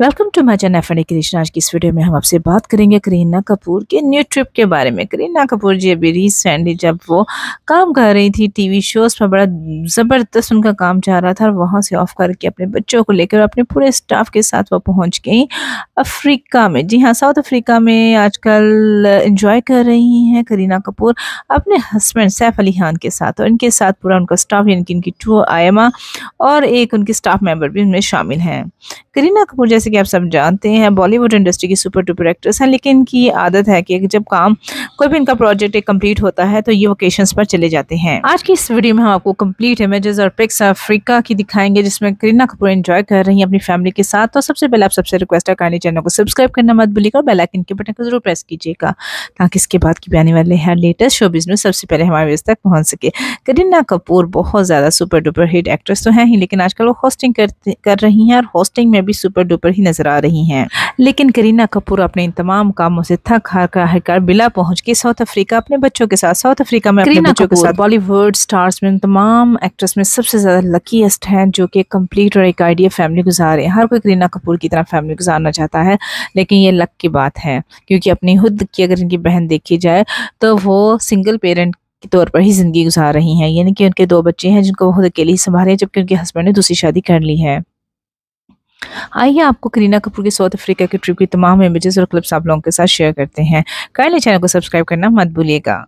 Welcome to my channel FND Krishna आज की इस वीडियो में हम आपसे बात करेंगे करीना कपूर के न्यू ट्रिप के बारे में। करीना कपूर जी अभी रिसेंटली जब वो काम कर रही थी टीवी शोज़ पर, बड़ा ज़बरदस्त उनका काम जा रहा था और वहाँ से ऑफ़ करके अपने बच्चों को लेकर अपने पूरे स्टाफ के साथ वो पहुँच गई अफ्रीका में। जी हाँ साउथ अफ्रीका में आजकल इंजॉय कर रही हैं करीना कपूर अपने हस्बैंड सैफ अली खान के साथ और इनके साथ पूरा उनका स्टाफ यानी कि इनकी टू आयमा और एक उनके स्टाफ मेंबर भी उनमें शामिल हैं। करीना कपूर जैसे कि आप सब जानते हैं बॉलीवुड इंडस्ट्री की सुपर डुपर एक्ट्रेस हैं, लेकिन इनकी आदत है कि जब काम, कोई भी इनका प्रोजेक्ट एक कंप्लीट होता है तो ये वोकेशंस पर चले जाते हैं। आज की इस वीडियो में हम आपको कंप्लीट इमेजेस और पिक्स अफ्रीका की दिखाएँगे, जिसमें करीना कपूर एंजॉय कर रही है अपनी फैमिली के साथ। तो सबसे पहले आप सबसे रिक्वेस्ट है काइंडली चैनल को सब्सक्राइब करना मत भूलिएगा बेल के बटन को ज़रूर प्रेस कीजिएगा, ताकि इसके बाद की भी आने वाले हैं लेटेस्ट शो बिज़नेस सबसे पहले हमारे व्यवस्था तक पहुँच सके। करीना कपूर बहुत ज़्यादा सुपर डुपर हिट एक्ट्रेस तो हैं ही, लेकिन आजकल वो होस्टिंग कर रही हैं और होस्टिंग में भी सुपर डुपर ही नज़र आ रही हैं। लेकिन करीना कपूर अपने इन तमाम कामों से थक हार कर कर बिला पहुँच के साउथ अफ्रीका अपने बच्चों के साथ। साउथ अफ्रीका में अपने बच्चों के साथ बॉलीवुड स्टार्स में तमाम एक्ट्रेस में सबसे ज़्यादा लकीस्ट हैं जो कि कंप्लीट और एक आइडिया फैमिली गुजार हैं। हर कोई करीना कपूर की तरह फैमिली गुजारना चाहता है लेकिन ये लक की बात है क्योंकि अपनी खुद की अगर इनकी बहन देखी जाए तो वो सिंगल पेरेंट के तौर पर ही ज़िंदगी गुजार रही हैं। यानी कि उनके दो बच्चे हैं जिनको वो खुद अकेले ही संभाले जबकि उनके हस्बैंड ने दूसरी शादी कर ली है। आइए आपको करीना कपूर के साउथ अफ्रीका की ट्रिप की तमाम इमेजेस और क्लिप्स आप लोगों के साथ शेयर करते हैं। काइंडली चैनल को सब्सक्राइब करना मत भूलिएगा।